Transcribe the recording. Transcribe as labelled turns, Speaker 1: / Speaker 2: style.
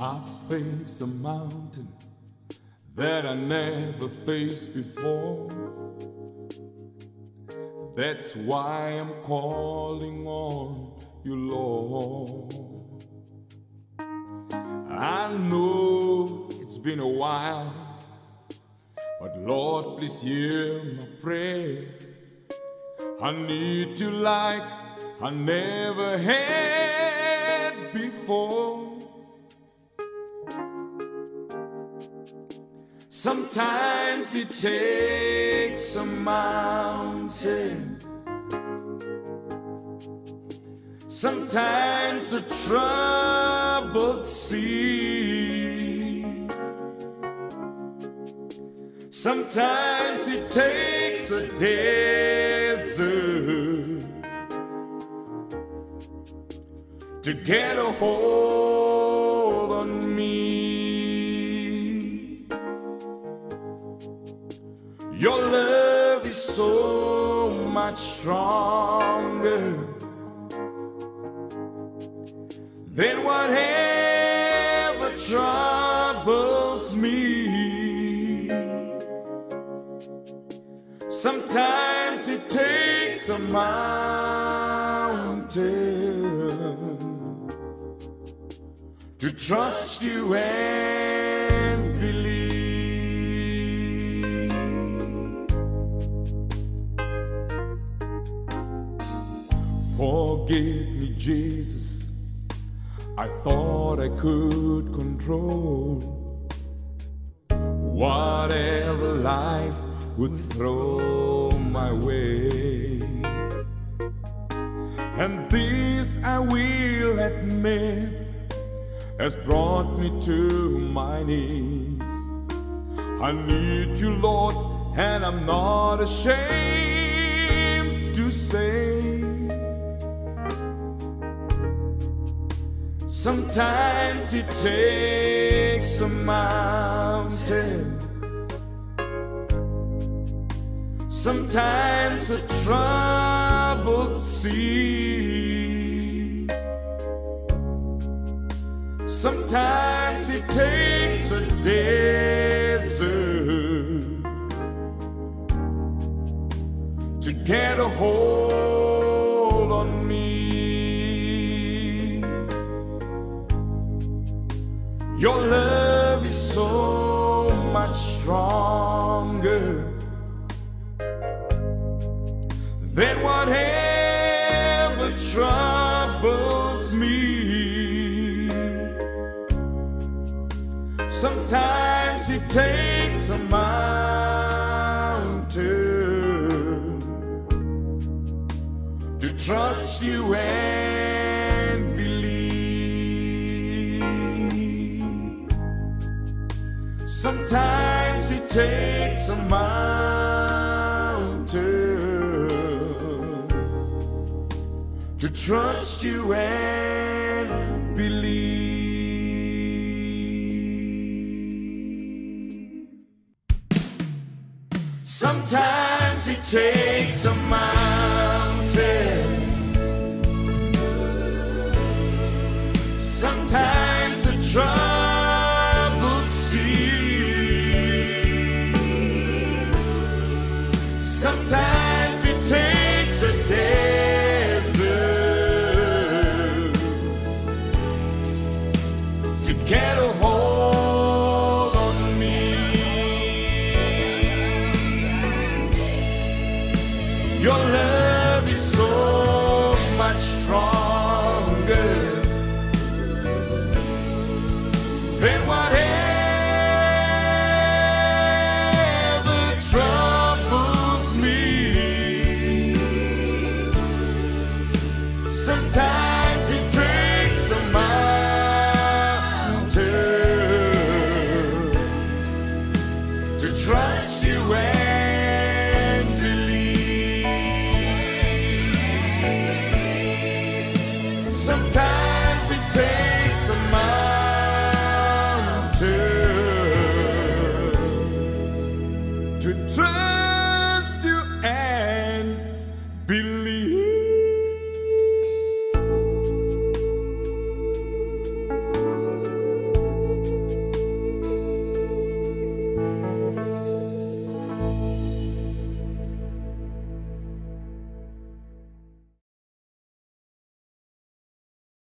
Speaker 1: I face a mountain that I never faced before. That's why I'm calling on you, Lord. I know it's been a while, Lord, please hear my prayer. I need you like I never had before. Sometimes it takes a mountain. Sometimes a troubled sea. Sometimes it takes a desert to get a hold on me. Your love is so much stronger than whatever troubles Sometimes it takes a mountain to trust you and believe. Forgive me, Jesus. I thought I could control whatever life would throw my way. And this I will admit has brought me to my knees. I need you, Lord, and I'm not ashamed to say. Sometimes it takes a mountain. Sometimes a troubled sea. Sometimes it takes a desert to get a hold on me. Your love is so much stronger than whatever troubles me. Sometimes it takes a mountain to trust you and believe. Sometimes it takes to trust you and believe. Sometimes it takes a mountain. Sometimes it takes a mountain to trust you and believe. Sometimes it takes a mountain to trust